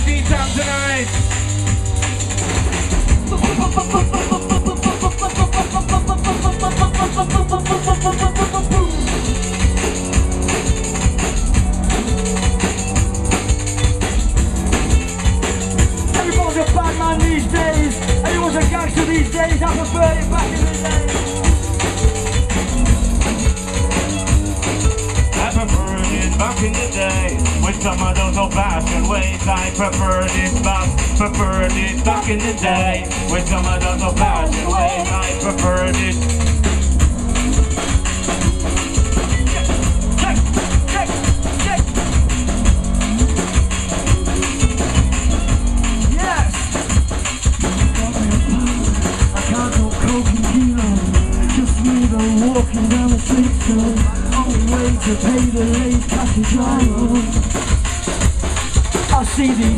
MC time tonight. Everyone's a bad man these days. Everyone's a gangster these days. I prefer it back in the day. I preferred it back in the day with some of those old fashioned ways. I preferred it back, preferred it back in the day with some of those old fashioned ways. I preferred it. Walking down the street so on the way to pay the late taxi driver. I see these